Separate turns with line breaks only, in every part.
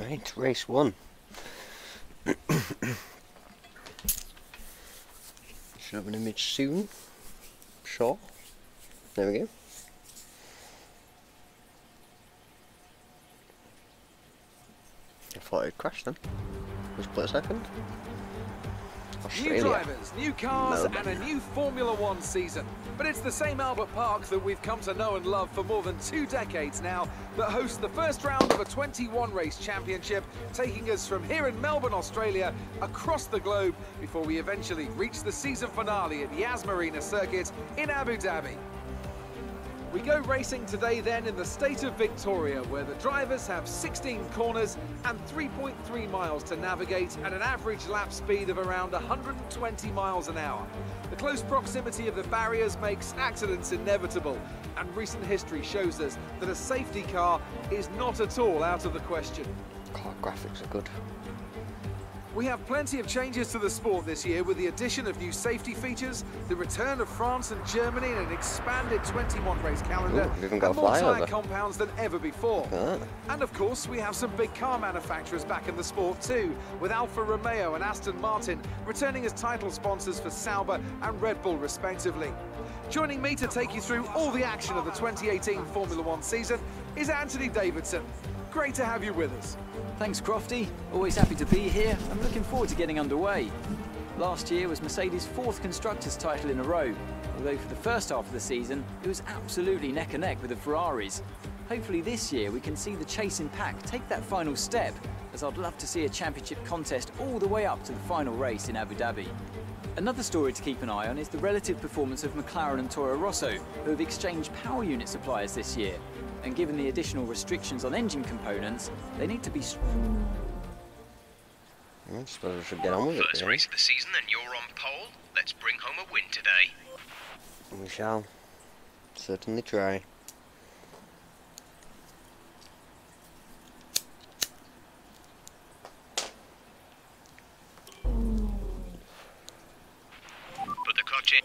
Right, race one. Should have an image soon. Sure. There we go. I thought I'd crash then. Just split a second.
Australia. New drivers, new cars, Melbourne. and a new Formula One season. But it's the same Albert Park that we've come to know and love for more than two decades now that hosts the first round of a 21 race championship, taking us from here in Melbourne, Australia, across the globe before we eventually reach the season finale at Yas Marina Circuit in Abu Dhabi. We go racing today then in the state of Victoria, where the drivers have 16 corners and 3.3 miles to navigate at an average lap speed of around 120 miles an hour. The close proximity of the barriers makes accidents inevitable, and recent history shows us that a safety car is not at all out of the question.
Car graphics are good.
We have plenty of changes to the sport this year with the addition of new safety features, the return of France and Germany in an expanded 21 race calendar,
Ooh, and
more
tyre
compounds than ever before. Ah. And of course, we have some big car manufacturers back in the sport too, with Alfa Romeo and Aston Martin returning as title sponsors for Sauber and Red Bull respectively. Joining me to take you through all the action of the 2018 Formula One season is Anthony Davidson. Great to have you with us.
Thanks, Crofty. Always happy to be here. I'm looking forward to getting underway. Last year was Mercedes' fourth Constructors' title in a row, although for the first half of the season, it was absolutely neck and neck with the Ferraris. Hopefully this year we can see the chasing pack take that final step, as I'd love to see a championship contest all the way up to the final race in Abu Dhabi. Another story to keep an eye on is the relative performance of McLaren and Toro Rosso, who have exchanged power unit suppliers this year and given the additional restrictions on engine components, they need to be...
I suppose I should get on with
it. First race of the season and you're on pole. Let's bring home a win today.
We shall. Certainly try.
Put the clutch in.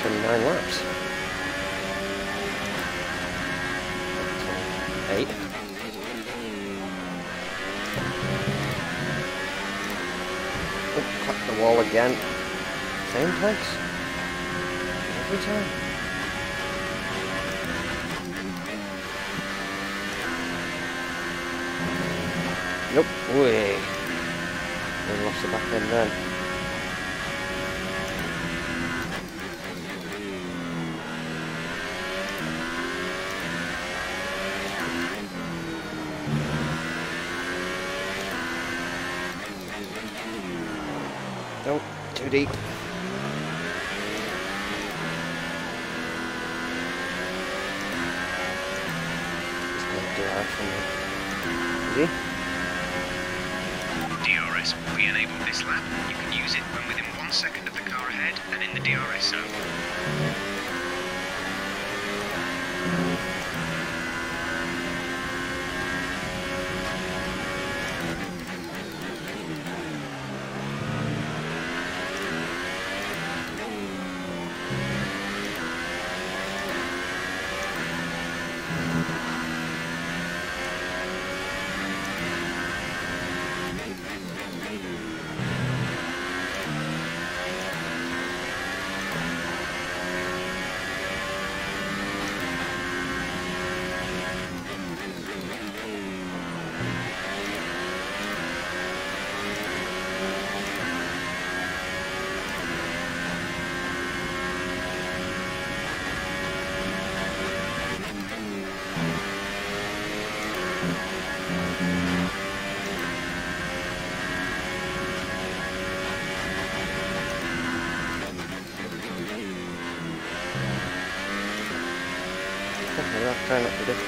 Twenty-nine nine laps. Eight. Oh, cut the wall again. Same place. Every time. Nope, way. We lost the back end then. activity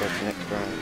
for
the
next round.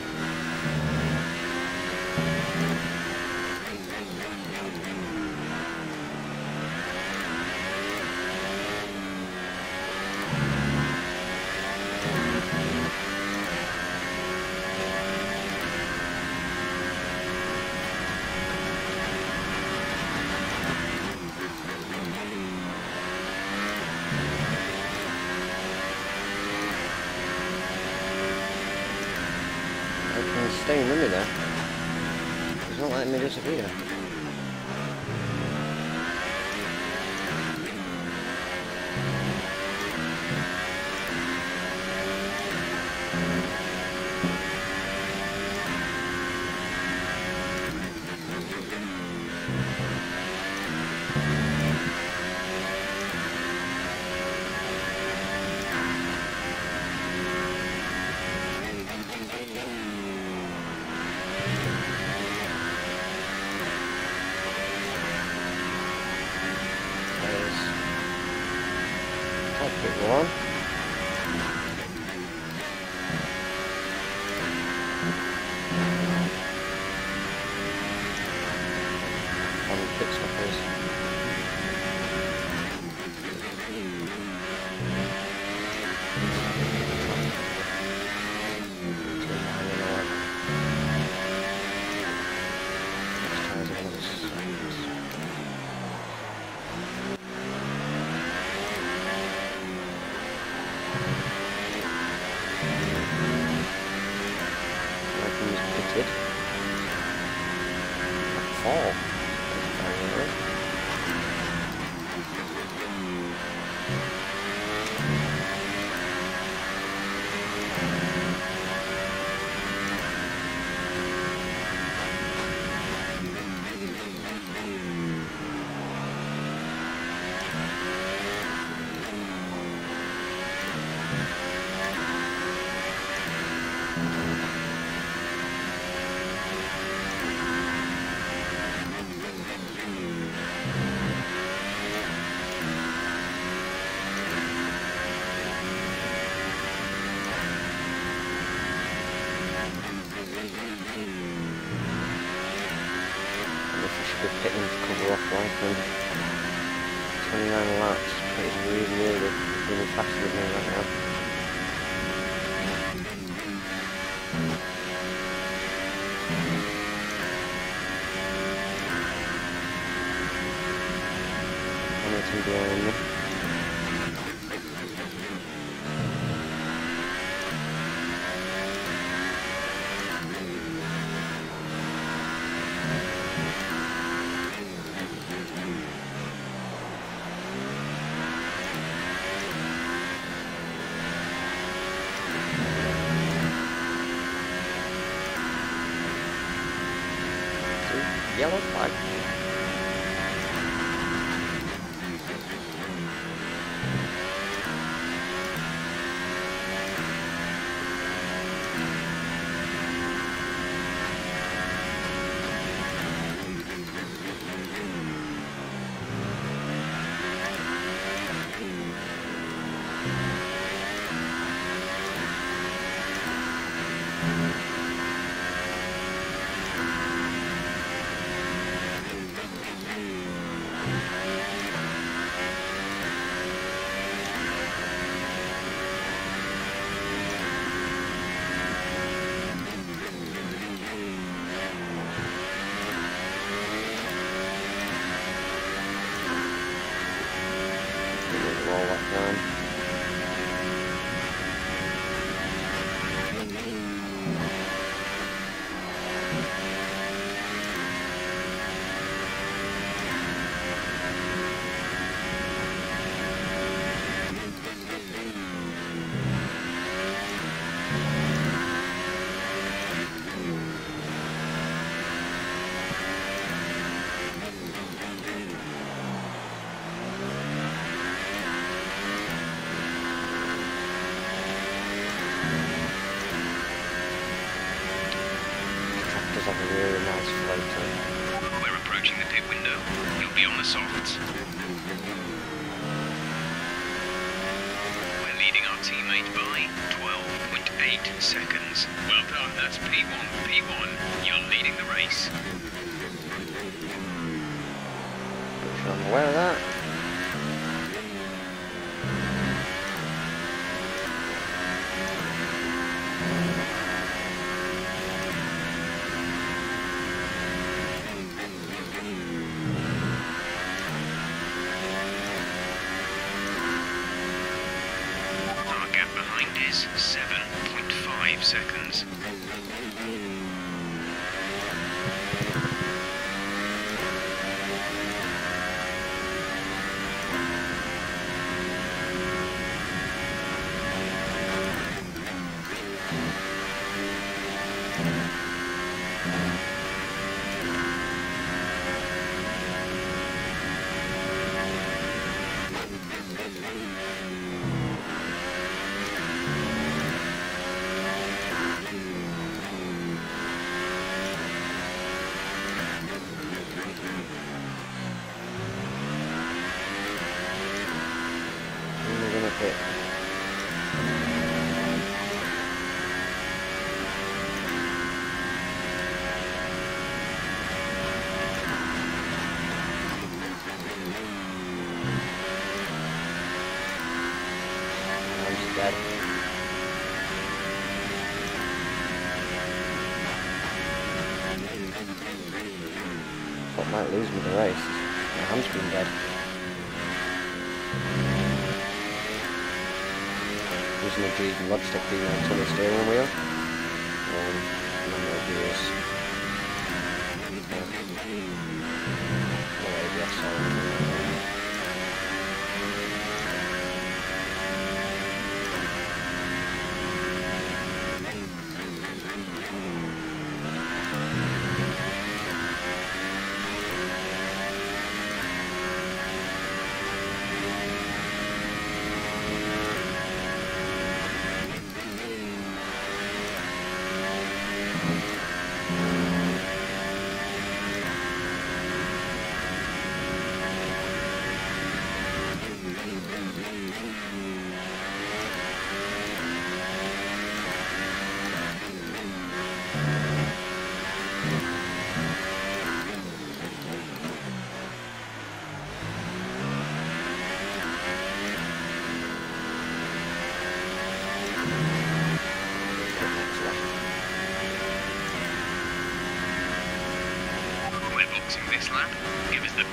he should be pitting to cover off Langton. 29 laps, It is really, really, really faster than me right now. all that
time. perspectiva.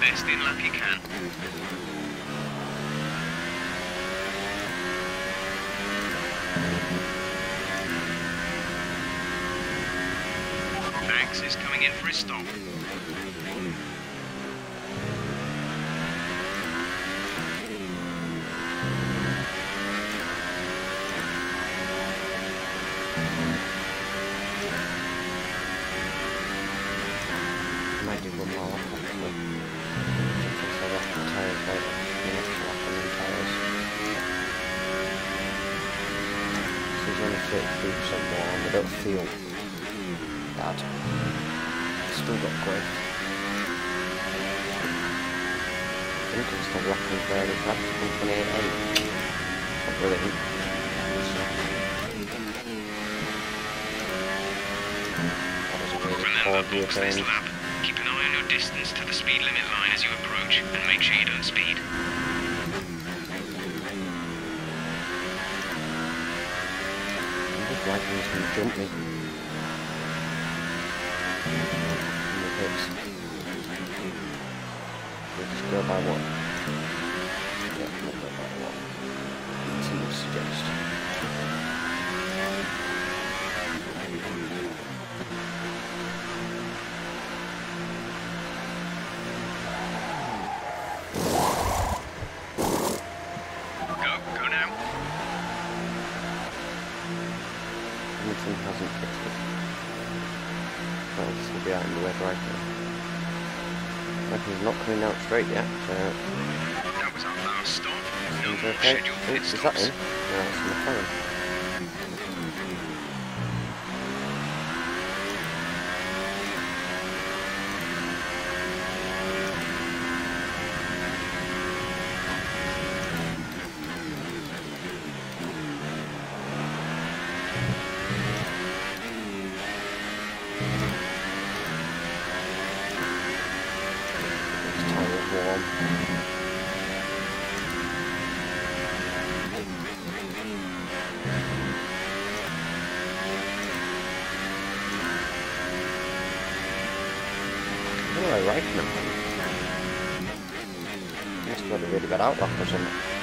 best in luck you can. Max is coming in for his stop. Remember, box this lap. Keep an eye on your distance to the speed limit line as you approach, and make sure you don't speed.
I'm just liking he's to jump me. We'll just go by what? Yeah, we'll go by what the team suggest.
Go, go now.
Hamilton hasn't fixed it. Well, this will be out in the red right now. Reckon he's not coming out straight yet, so
That was our last stop. No
seems
more
okay.
scheduled
Oh, is that him? No, it's McLaren. Write now? Have had a really bad or something.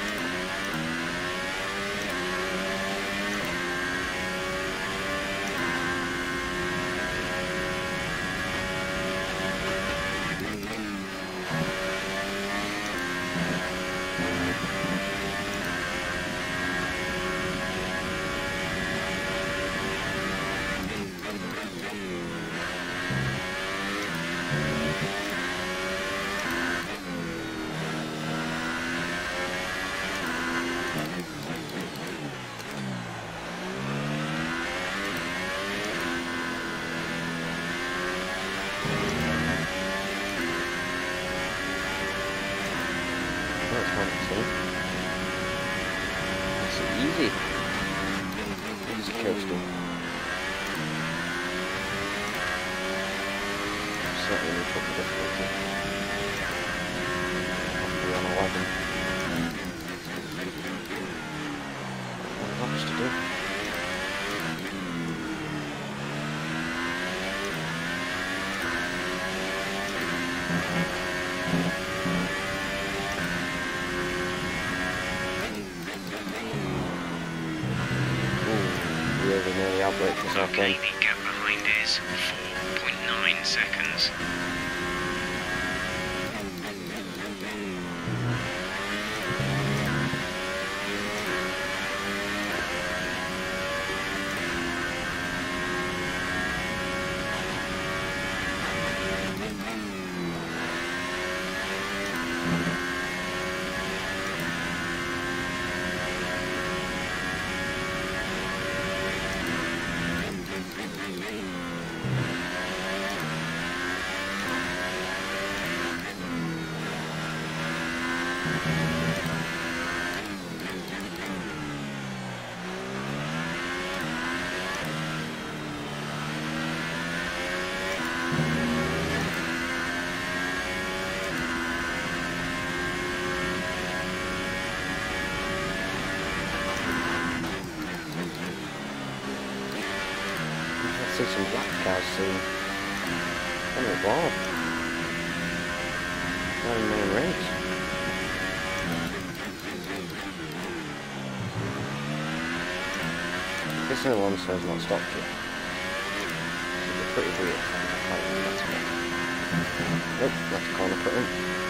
See black cars soon. Oh. Not in main race. This one says not stopped yet. It's pretty weird. Nope, that's a corner put in.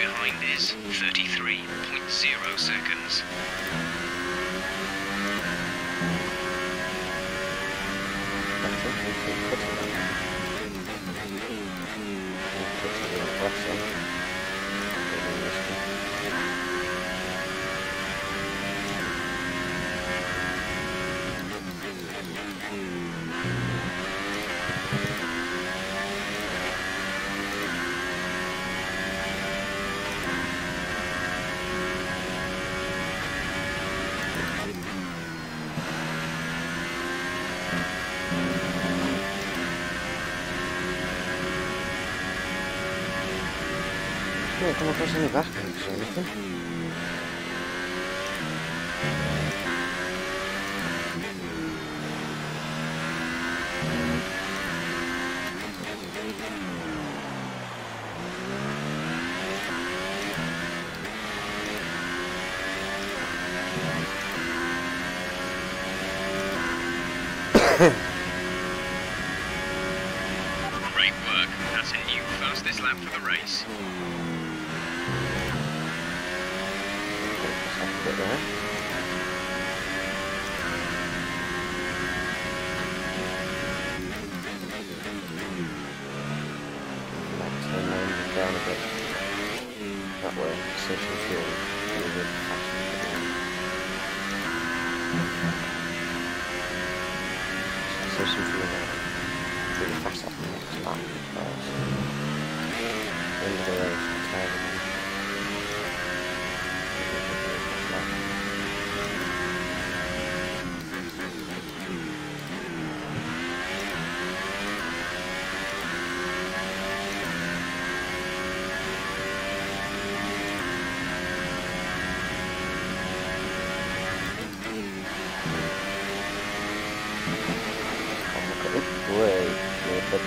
behind is 33.0 seconds.
να πάω σε ένα.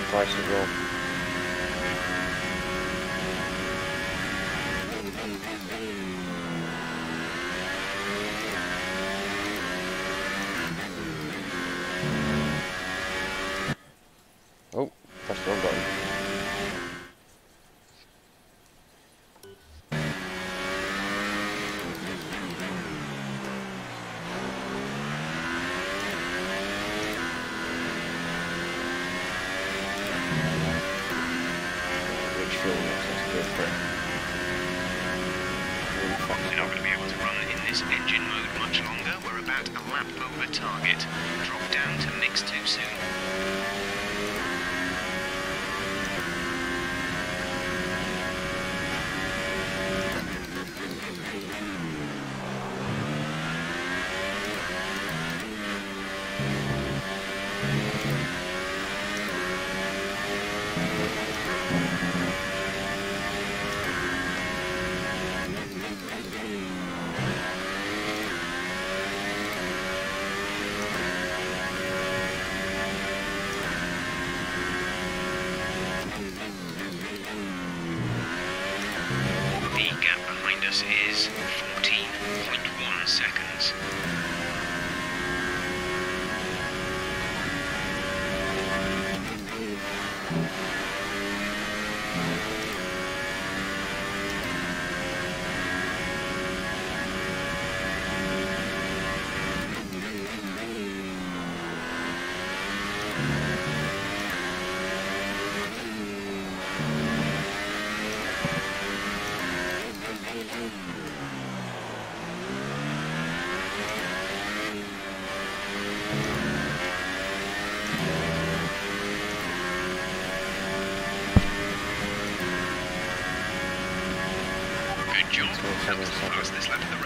price as well.
how was
this left the several.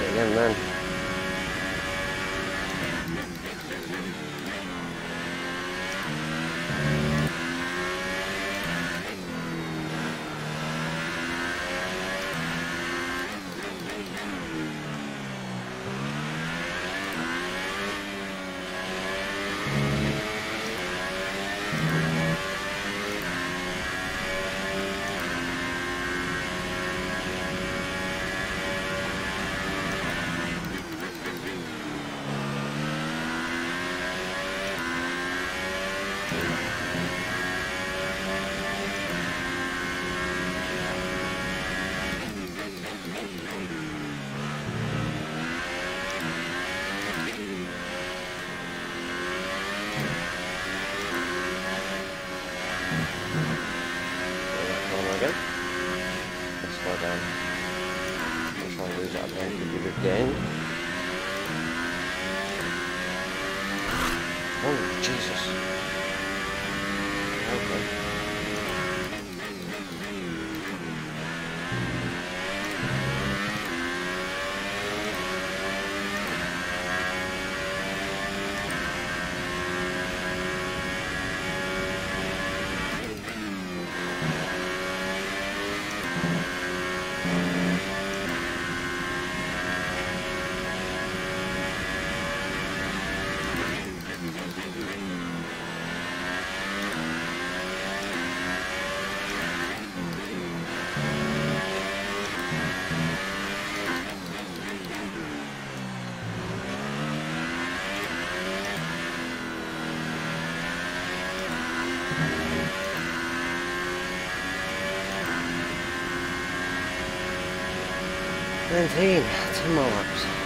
I lost it 17 tomorrow.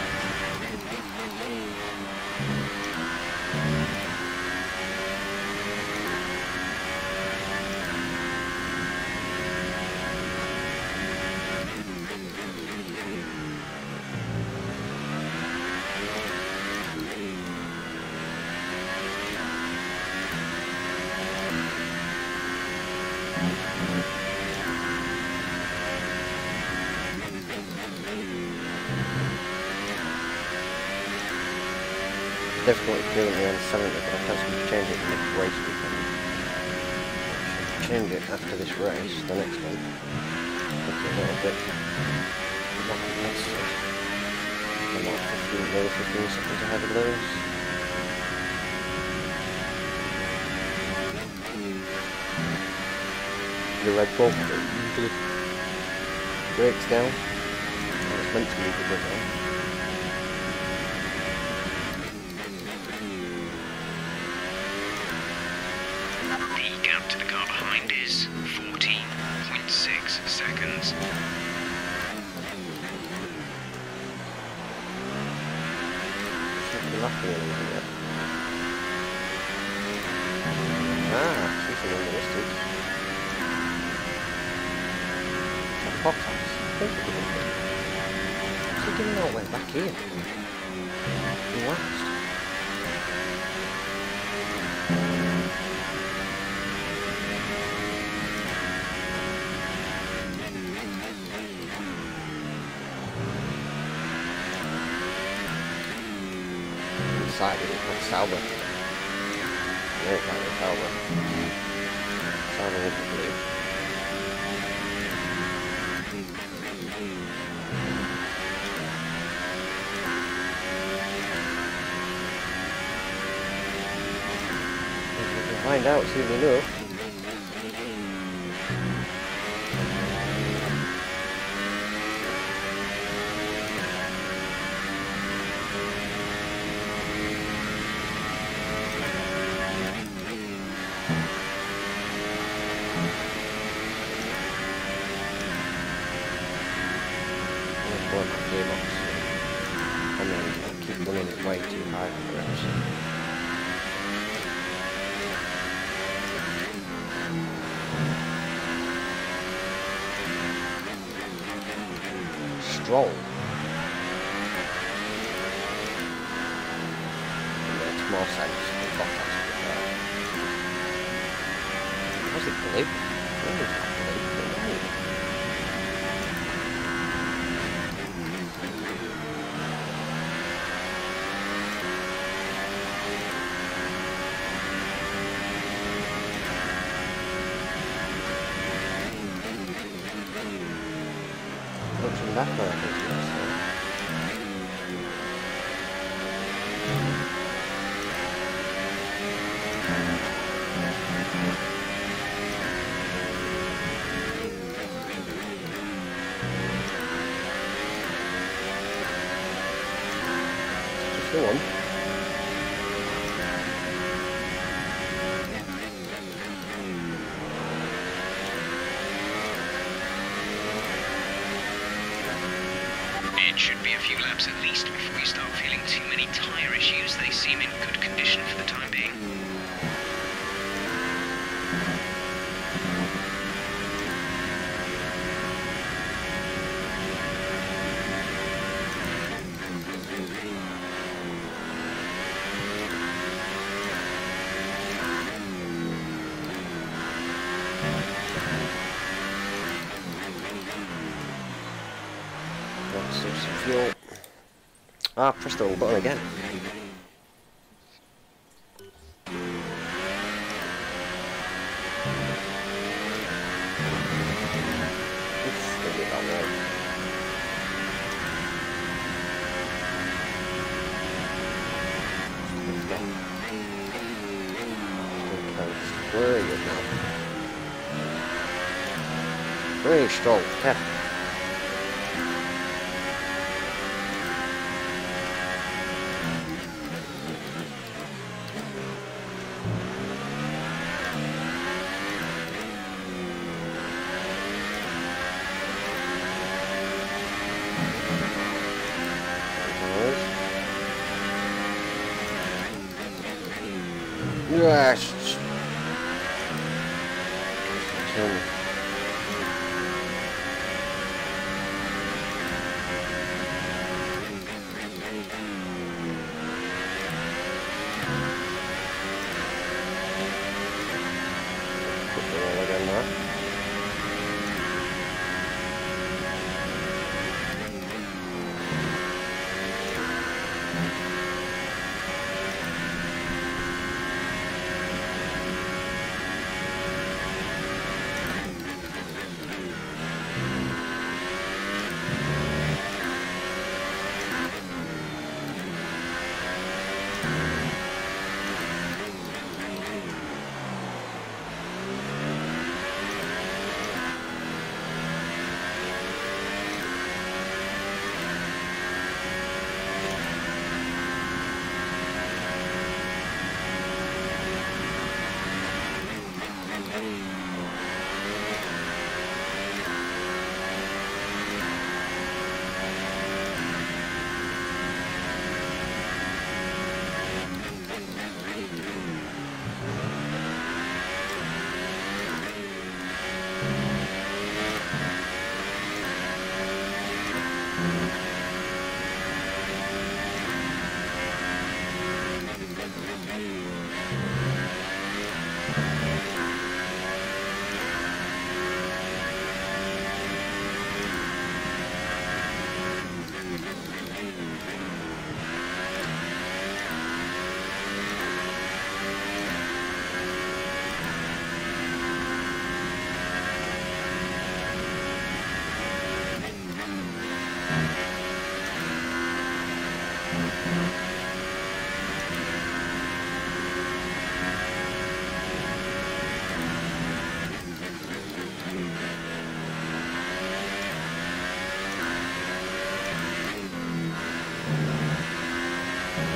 After this race, the next one. It a little bit not. I'm not 15, maybe 15 seconds ahead of. The Red Bull usually breaks down. It's meant to break down.
The gap to the car behind is 14.6 seconds.
Ah, she's in the distance. Bottas. Doing all the way back here? Last. Decided it was Sauber. Yeah, it was Sauber. Sauber would be blue. We'll find out soon enough. Stroll. Save some fuel. Ah, press the button again.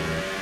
Bye.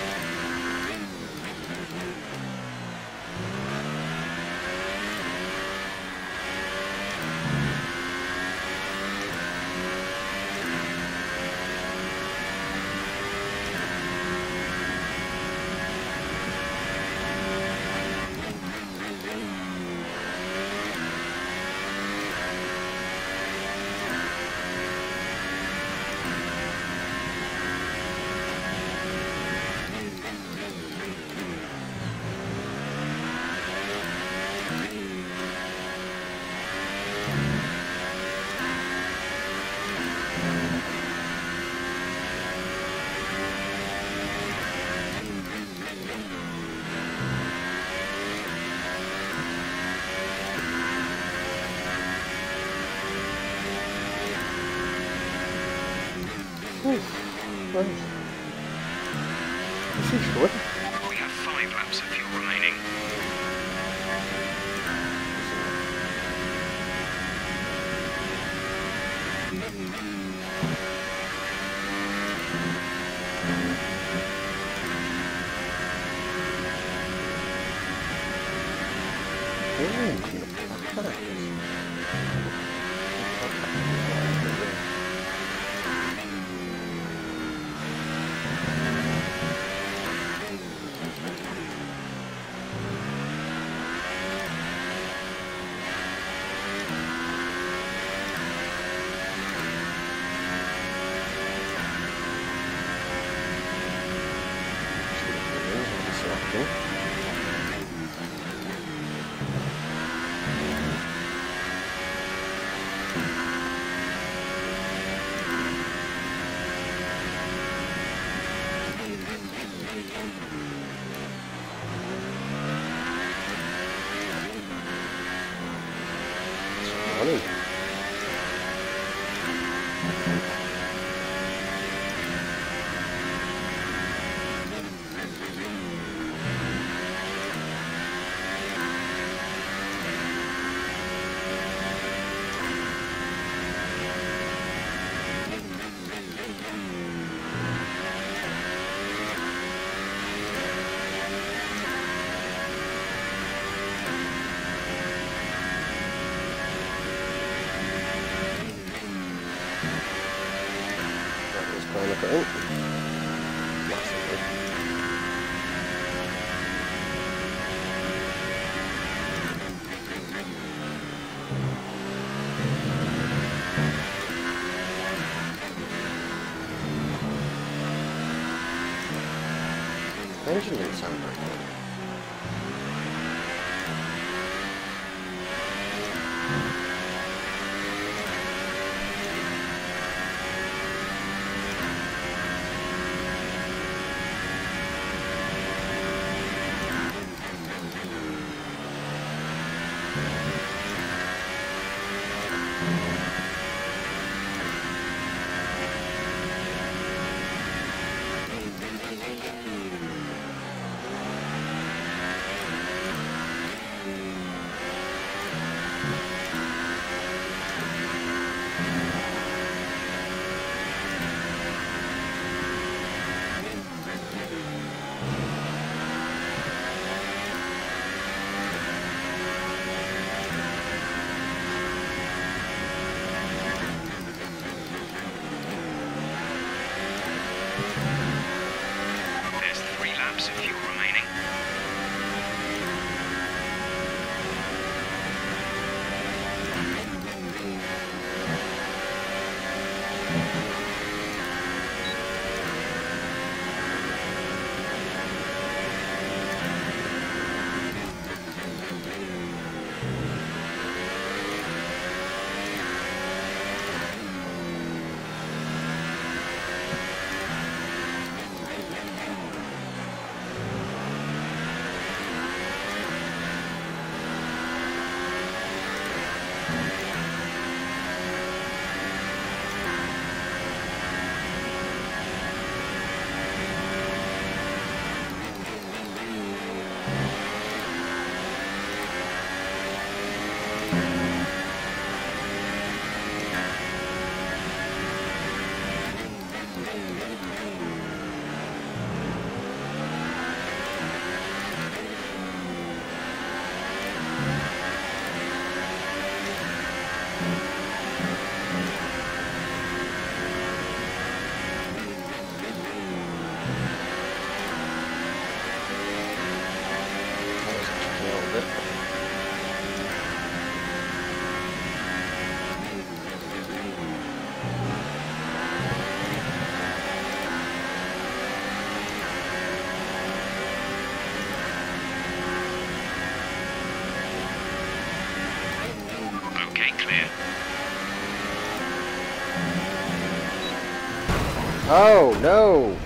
Oh, no!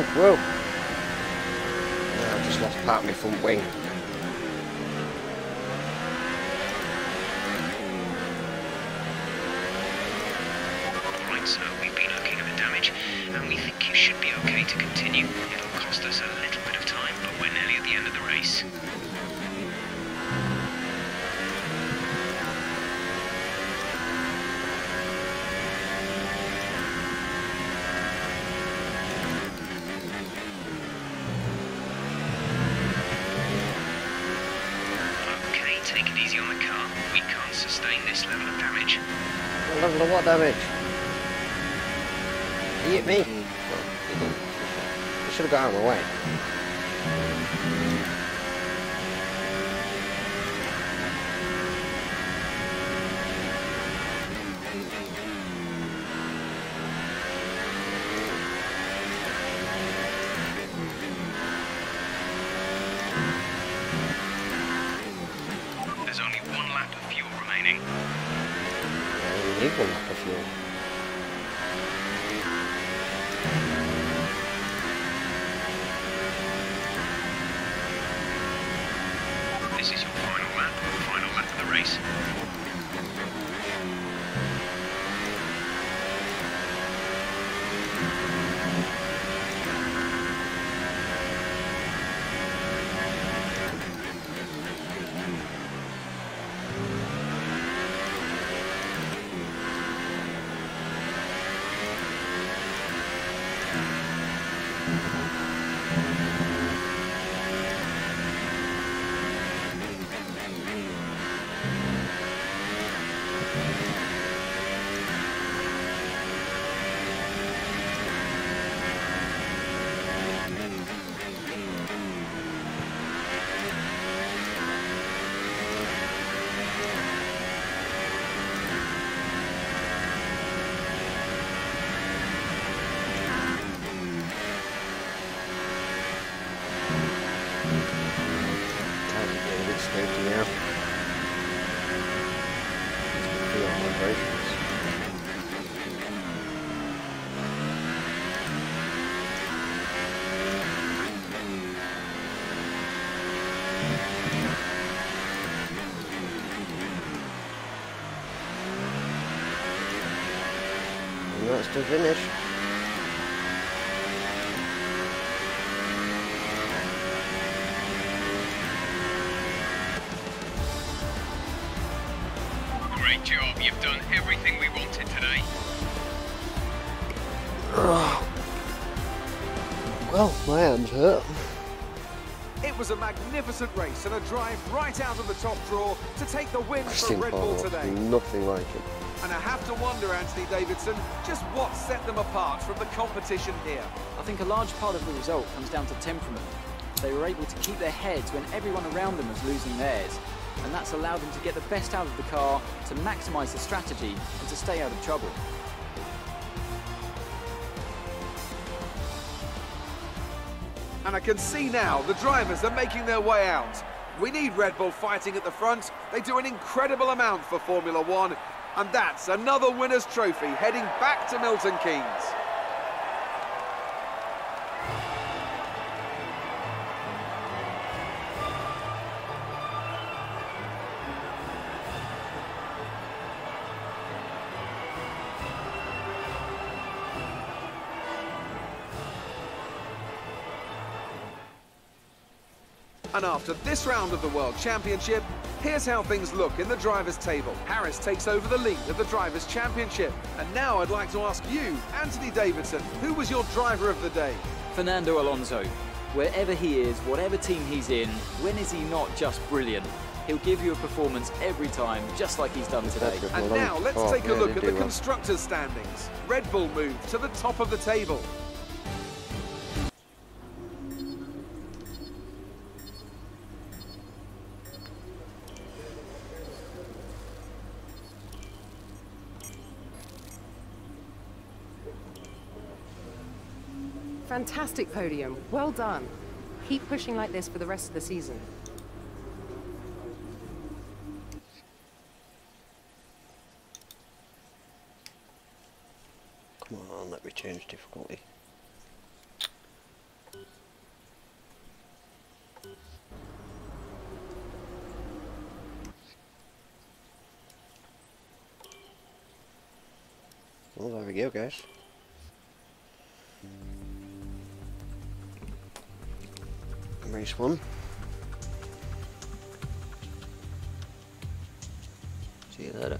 Whoa, whoa. I just lost part of my front wing. Yeah, we need And that's the finish.
Great job. You've done everything we wanted today.
Well, my hands hurt.
It was a magnificent race and a drive right out of the top draw to take the win for Red Bull today.
nothing like it.
And I have to wonder, Anthony Davidson, just what set them apart from the competition here.
I think a large part of the result comes down to temperament. They were able to keep their heads when everyone around them was losing theirs, and that's allowed them to get the best out of the car, to maximise the strategy, and to stay out of trouble.
And I can see now the drivers are making their way out. We need Red Bull fighting at the front. They do an incredible amount for Formula One. And that's another winner's trophy heading back to Milton Keynes. And after this round of the World Championship, here's how things look in the Drivers' Table. Harris takes over the lead of the Drivers' Championship. And now I'd like to ask you, Anthony Davidson, who was your driver of the day?
Fernando Alonso. Wherever he is, whatever team he's in, when is he not just brilliant? He'll give you a performance every time, just like he's done today.
And now let's take a look at the. Constructors' standings. Red Bull move to the top of the table.
Fantastic podium. Well done. Keep pushing like this for the rest of the season.
Come on, let me change difficulty. Well, there we go, guys. Race one. See you later.